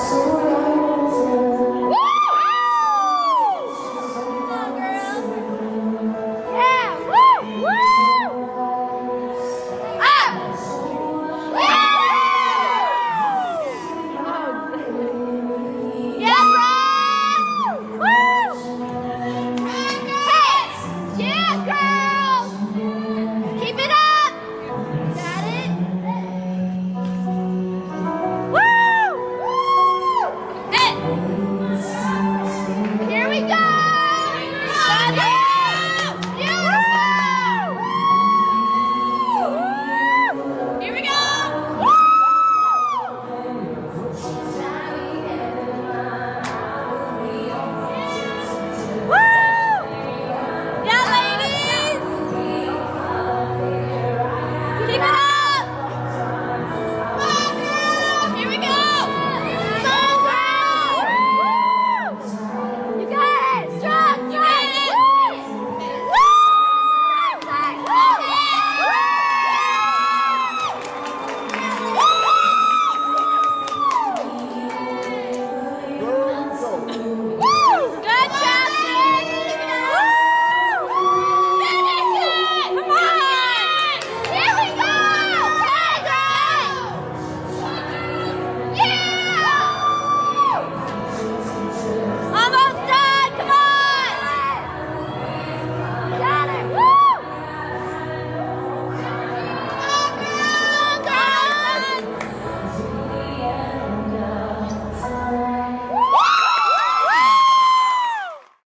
수 Bye.